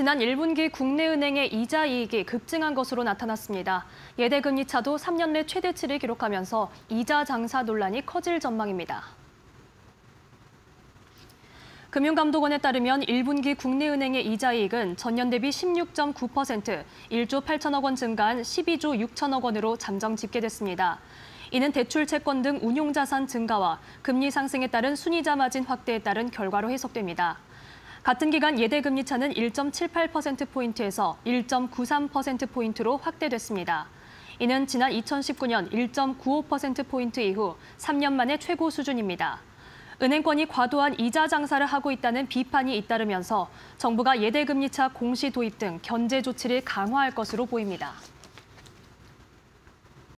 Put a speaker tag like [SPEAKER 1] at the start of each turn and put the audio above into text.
[SPEAKER 1] 지난 1분기 국내은행의 이자 이익이 급증한 것으로 나타났습니다. 예대금리 차도 3년 내 최대치를 기록하면서 이자 장사 논란이 커질 전망입니다. 금융감독원에 따르면 1분기 국내은행의 이자 이익은 전년 대비 16.9%, 1조 8천억 원 증가한 12조 6천억 원으로 잠정 집계됐습니다. 이는 대출 채권 등 운용자산 증가와 금리 상승에 따른 순이자 마진 확대에 따른 결과로 해석됩니다. 같은 기간 예대 금리 차는 1.78%포인트에서 1.93%포인트로 확대됐습니다. 이는 지난 2019년 1.95%포인트 이후 3년 만에 최고 수준입니다. 은행권이 과도한 이자 장사를 하고 있다는 비판이 잇따르면서 정부가 예대금리차 공시 도입 등 견제 조치를 강화할 것으로 보입니다.